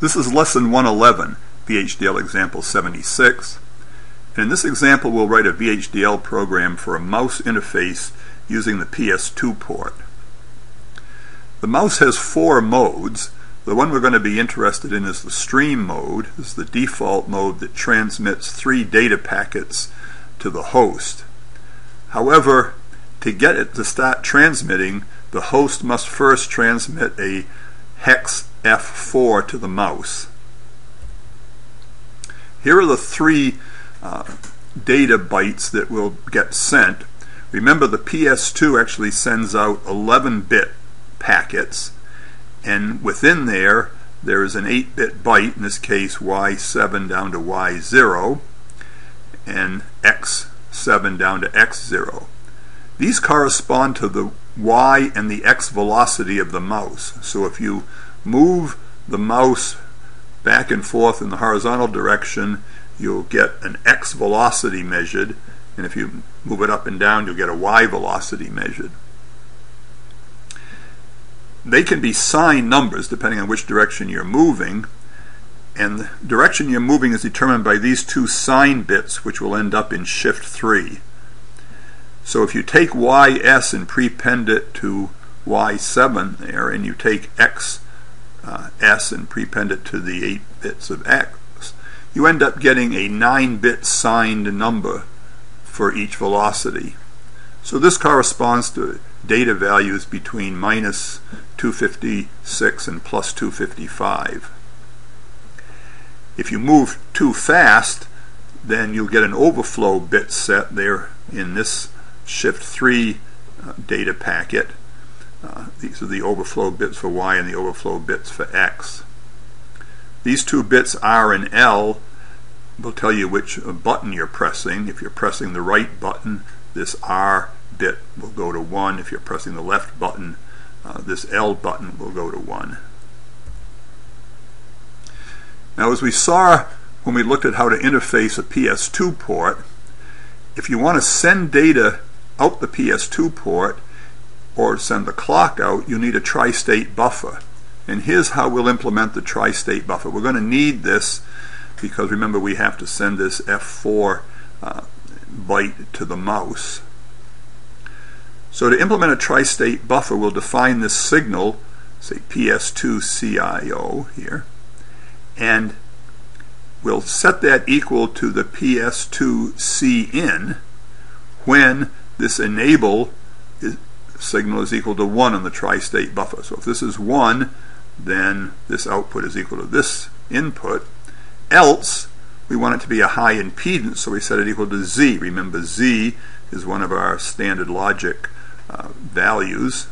This is lesson 111, VHDL example 76. And in this example we'll write a VHDL program for a mouse interface using the PS2 port. The mouse has four modes. The one we're going to be interested in is the stream mode. This is the default mode that transmits three data packets to the host. However, to get it to start transmitting, the host must first transmit a hex F4 to the mouse. Here are the three uh, data bytes that will get sent. Remember the PS2 actually sends out 11-bit packets and within there there is an 8-bit byte, in this case Y7 down to Y0 and X7 down to X0. These correspond to the Y and the X velocity of the mouse. So if you move the mouse back and forth in the horizontal direction, you'll get an X velocity measured, and if you move it up and down, you'll get a Y velocity measured. They can be signed numbers depending on which direction you're moving, and the direction you're moving is determined by these two sign bits, which will end up in shift 3. So if you take YS and prepend it to Y7 there, and you take X uh, S and prepend it to the 8 bits of X, you end up getting a 9-bit signed number for each velocity. So this corresponds to data values between minus 256 and plus 255. If you move too fast, then you'll get an overflow bit set there in this shift 3 uh, data packet uh, these are the overflow bits for Y and the overflow bits for X. These two bits R and L will tell you which button you're pressing. If you're pressing the right button, this R bit will go to 1. If you're pressing the left button, uh, this L button will go to 1. Now as we saw when we looked at how to interface a PS2 port, if you want to send data out the PS2 port, or send the clock out, you need a tri-state buffer. And here's how we'll implement the tri-state buffer. We're going to need this because remember we have to send this F4 uh, byte to the mouse. So to implement a tri-state buffer, we'll define this signal, say PS2CIO here, and we'll set that equal to the PS2CIN when this enable is, signal is equal to 1 on the tri-state buffer. So if this is 1, then this output is equal to this input. Else, we want it to be a high impedance, so we set it equal to Z. Remember, Z is one of our standard logic uh, values,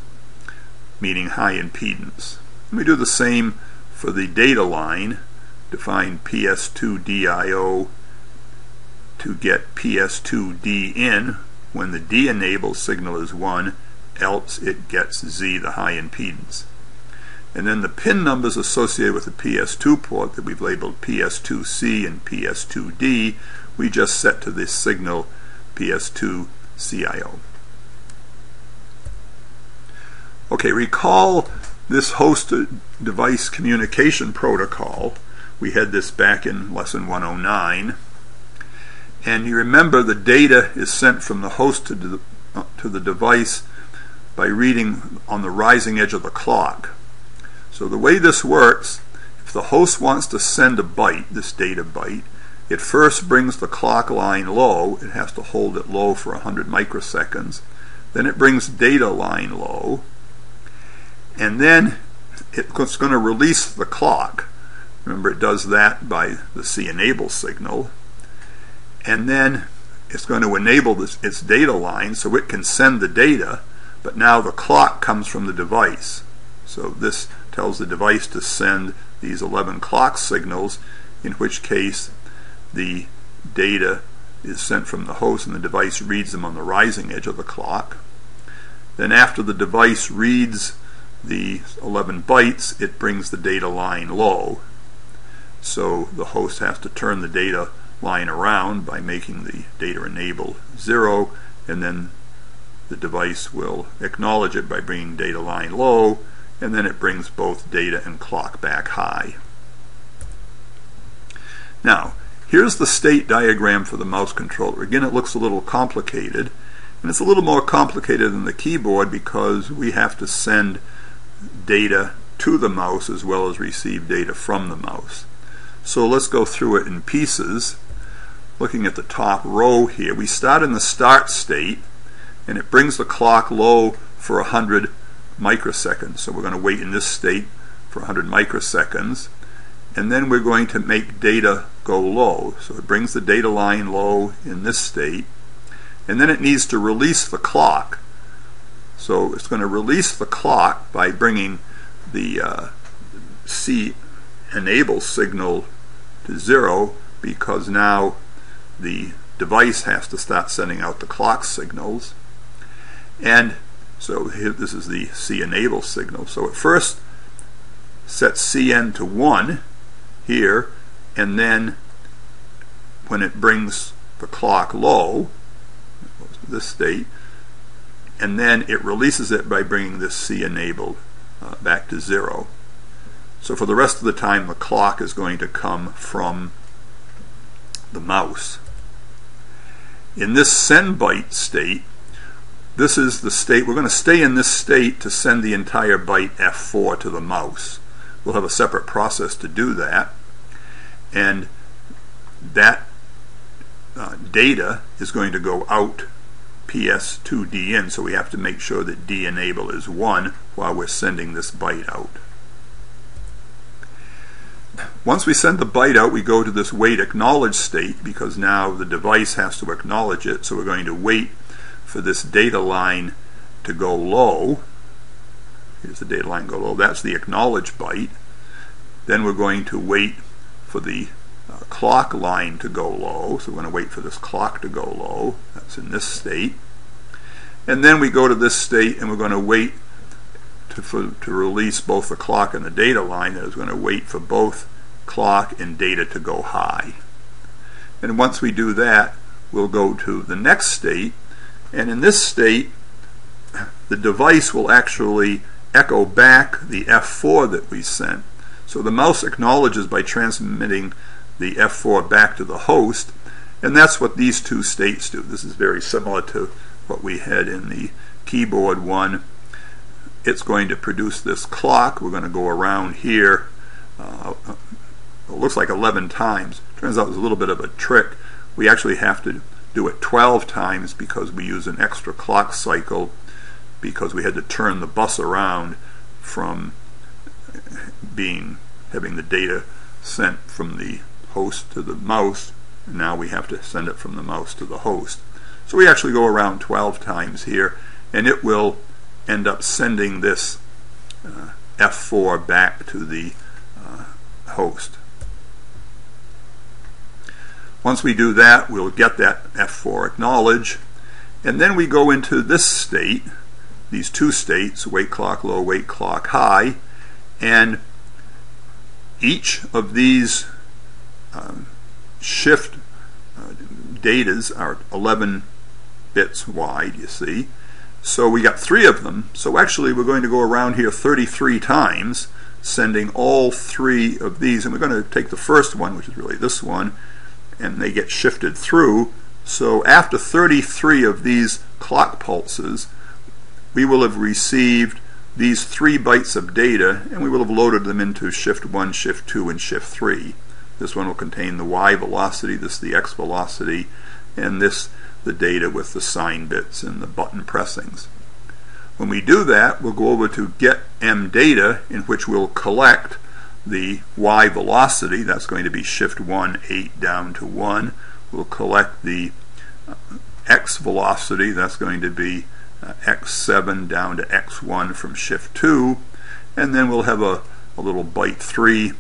meaning high impedance. And we do the same for the data line, define PS2DIO to get PS2D in when the D enable signal is 1 else it gets Z, the high impedance. And then the pin numbers associated with the PS2 port that we've labeled PS2C and PS2D, we just set to this signal PS2CIO. Okay, recall this host device communication protocol. We had this back in lesson 109. And you remember the data is sent from the host to the, uh, to the device by reading on the rising edge of the clock. So the way this works, if the host wants to send a byte, this data byte, it first brings the clock line low. It has to hold it low for 100 microseconds. Then it brings data line low. And then it's going to release the clock. Remember, it does that by the C enable signal. And then it's going to enable this, its data line so it can send the data but now the clock comes from the device. So this tells the device to send these 11 clock signals, in which case the data is sent from the host and the device reads them on the rising edge of the clock. Then after the device reads the 11 bytes, it brings the data line low. So the host has to turn the data line around by making the data enable 0 and then the device will acknowledge it by bringing data line low, and then it brings both data and clock back high. Now, here's the state diagram for the mouse controller. Again, it looks a little complicated, and it's a little more complicated than the keyboard because we have to send data to the mouse as well as receive data from the mouse. So let's go through it in pieces. Looking at the top row here, we start in the start state, and it brings the clock low for 100 microseconds. So we're going to wait in this state for 100 microseconds and then we're going to make data go low. So it brings the data line low in this state and then it needs to release the clock. So it's going to release the clock by bringing the uh, C enable signal to zero because now the device has to start sending out the clock signals and so here, this is the C enable signal. So it first sets Cn to 1 here, and then when it brings the clock low, this state, and then it releases it by bringing this C enabled uh, back to 0. So for the rest of the time, the clock is going to come from the mouse. In this send byte state, this is the state, we're going to stay in this state to send the entire byte F4 to the mouse. We'll have a separate process to do that. And that uh, data is going to go out PS2DN, so we have to make sure that D enable is 1 while we're sending this byte out. Once we send the byte out, we go to this wait acknowledge state because now the device has to acknowledge it, so we're going to wait for this data line to go low. Here's the data line go low. That's the acknowledge byte. Then we're going to wait for the uh, clock line to go low. So we're going to wait for this clock to go low. That's in this state. And then we go to this state and we're going to wait to, for, to release both the clock and the data line. That is going to wait for both clock and data to go high. And once we do that, we'll go to the next state and in this state, the device will actually echo back the F4 that we sent. So the mouse acknowledges by transmitting the F4 back to the host, and that's what these two states do. This is very similar to what we had in the keyboard one. It's going to produce this clock. We're going to go around here. Uh, it looks like 11 times. Turns out there's a little bit of a trick. We actually have to do it 12 times because we use an extra clock cycle because we had to turn the bus around from being having the data sent from the host to the mouse. Now we have to send it from the mouse to the host. So we actually go around 12 times here and it will end up sending this uh, F4 back to the uh, host once we do that, we'll get that F4 acknowledge. And then we go into this state, these two states, wait clock low, wait clock high. And each of these um, shift uh, datas are 11 bits wide, you see. So we got three of them. So actually we're going to go around here 33 times, sending all three of these. And we're going to take the first one, which is really this one, and they get shifted through. So after 33 of these clock pulses, we will have received these three bytes of data and we will have loaded them into shift 1, shift 2, and shift 3. This one will contain the y velocity, this the x velocity, and this the data with the sign bits and the button pressings. When we do that, we'll go over to get m data in which we'll collect the y velocity, that's going to be shift 1, 8 down to 1. We'll collect the uh, x velocity, that's going to be uh, x7 down to x1 from shift 2. And then we'll have a, a little byte 3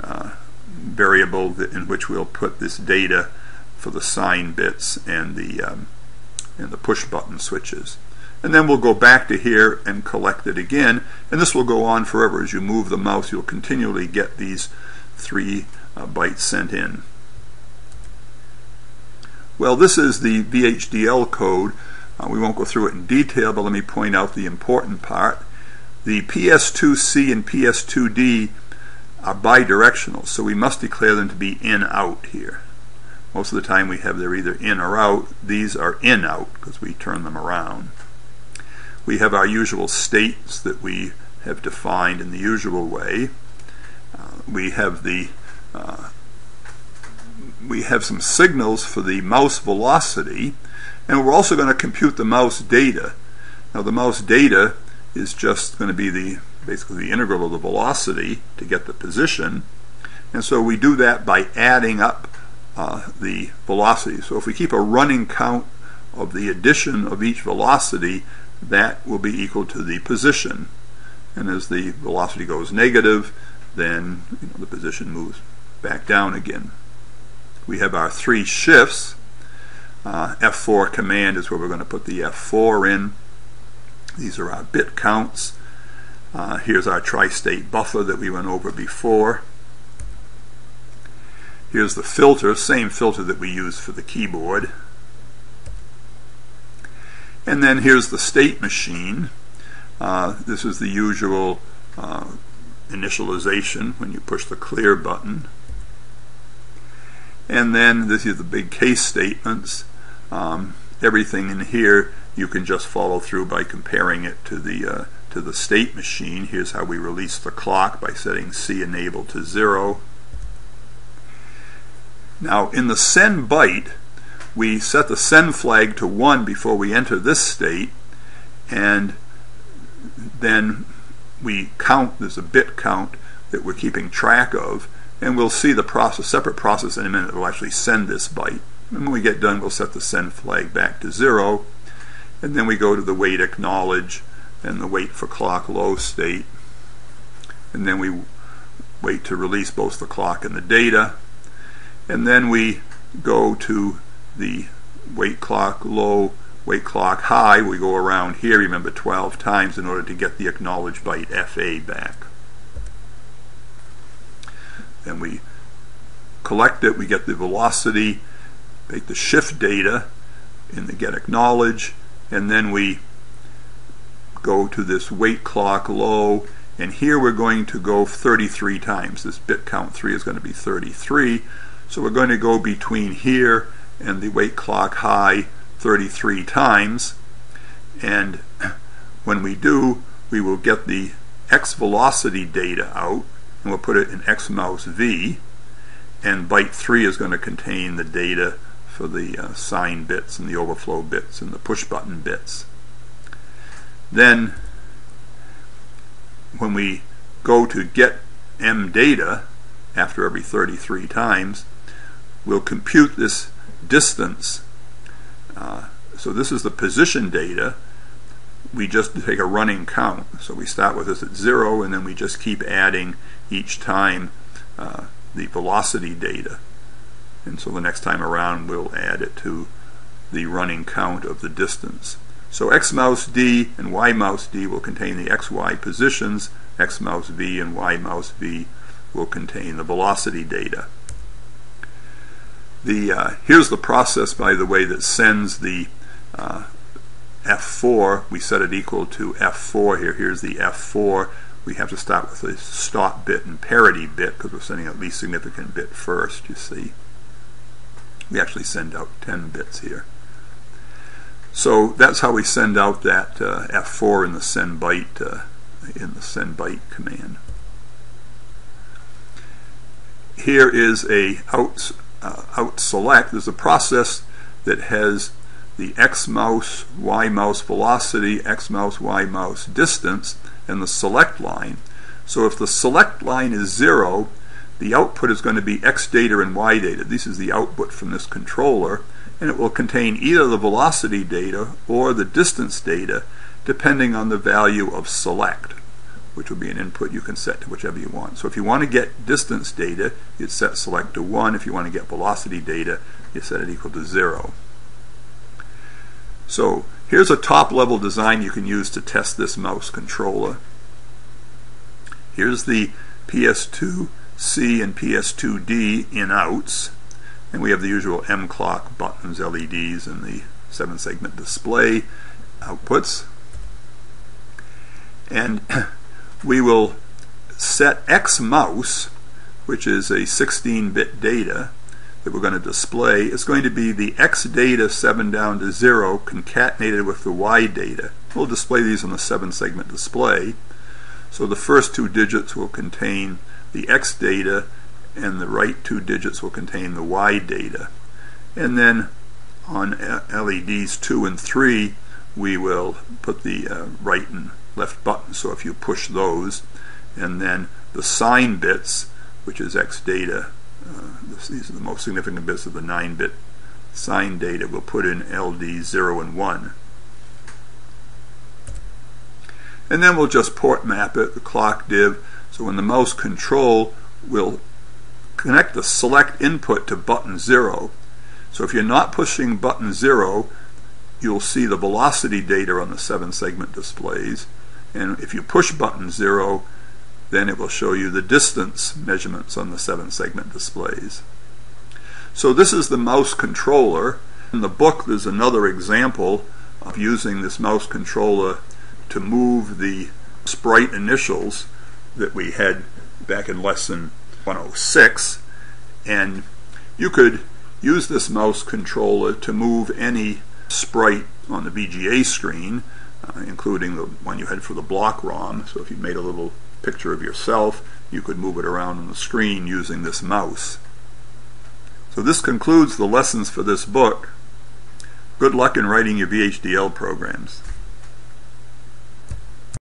uh, variable that, in which we'll put this data for the sign bits and the, um, and the push button switches and then we'll go back to here and collect it again. And this will go on forever. As you move the mouse you'll continually get these three uh, bytes sent in. Well this is the VHDL code. Uh, we won't go through it in detail but let me point out the important part. The PS2C and PS2D are bidirectional so we must declare them to be in out here. Most of the time we have they're either in or out. These are in out because we turn them around. We have our usual states that we have defined in the usual way. Uh, we have the uh, we have some signals for the mouse velocity and we're also going to compute the mouse data. Now the mouse data is just going to be the basically the integral of the velocity to get the position and so we do that by adding up uh, the velocity. So if we keep a running count of the addition of each velocity that will be equal to the position and as the velocity goes negative then you know, the position moves back down again. We have our three shifts. Uh, F4 command is where we're going to put the F4 in. These are our bit counts. Uh, here's our tri-state buffer that we went over before. Here's the filter, same filter that we use for the keyboard. And then here's the state machine. Uh, this is the usual uh, initialization when you push the clear button. And then this is the big case statements. Um, everything in here you can just follow through by comparing it to the uh, to the state machine. Here's how we release the clock by setting C enable to zero. Now in the send byte, we set the send flag to 1 before we enter this state, and then we count, there's a bit count that we're keeping track of, and we'll see the process, separate process in a minute that will actually send this byte. And when we get done, we'll set the send flag back to 0, and then we go to the wait acknowledge and the wait for clock low state, and then we wait to release both the clock and the data, and then we go to the wait clock low, wait clock high. We go around here, remember 12 times in order to get the acknowledged byte FA back. Then we collect it, we get the velocity, make the shift data in the get acknowledge, and then we go to this wait clock low, and here we're going to go 33 times. This bit count 3 is going to be 33. So we're going to go between here and the wait clock high 33 times. And when we do, we will get the x velocity data out and we'll put it in x mouse v. And byte 3 is going to contain the data for the uh, sign bits and the overflow bits and the push button bits. Then when we go to get m data after every 33 times, we'll compute this distance. Uh, so this is the position data. We just take a running count. So we start with this at zero and then we just keep adding each time uh, the velocity data. And so the next time around we'll add it to the running count of the distance. So x mouse d and y mouse d will contain the xy positions, x mouse v and y mouse v will contain the velocity data. The uh, here's the process, by the way, that sends the uh, F4. We set it equal to F4 here. Here's the F4. We have to start with the stop bit and parity bit because we're sending at least significant bit first. You see, we actually send out 10 bits here. So that's how we send out that uh, F4 in the send byte uh, in the send byte command. Here is a out uh, out select, there's a process that has the x mouse, y mouse velocity, x mouse, y mouse distance, and the select line. So if the select line is zero, the output is going to be x data and y data. This is the output from this controller, and it will contain either the velocity data or the distance data, depending on the value of select which will be an input you can set to whichever you want. So if you want to get distance data, you set select to 1. If you want to get velocity data, you set it equal to 0. So here's a top level design you can use to test this mouse controller. Here's the PS2C and PS2D in outs. And we have the usual M clock buttons, LEDs, and the 7 segment display outputs. And we will set X mouse, which is a 16-bit data, that we're going to display is going to be the X data 7 down to 0 concatenated with the Y data. We'll display these on the 7 segment display. So the first two digits will contain the X data and the right two digits will contain the Y data. And then on LEDs 2 and 3 we will put the uh, right and left button. so if you push those and then the sign bits which is X data uh, these are the most significant bits of the 9-bit sign data we'll put in LD 0 and 1 and then we'll just port map it the clock div. So when the mouse control will connect the select input to button 0 so if you're not pushing button 0 you'll see the velocity data on the 7 segment displays and if you push button 0 then it will show you the distance measurements on the 7 segment displays. So this is the mouse controller. In the book there's another example of using this mouse controller to move the sprite initials that we had back in lesson 106 and you could use this mouse controller to move any sprite on the VGA screen, uh, including the one you had for the block ROM. So if you made a little picture of yourself, you could move it around on the screen using this mouse. So this concludes the lessons for this book. Good luck in writing your VHDL programs.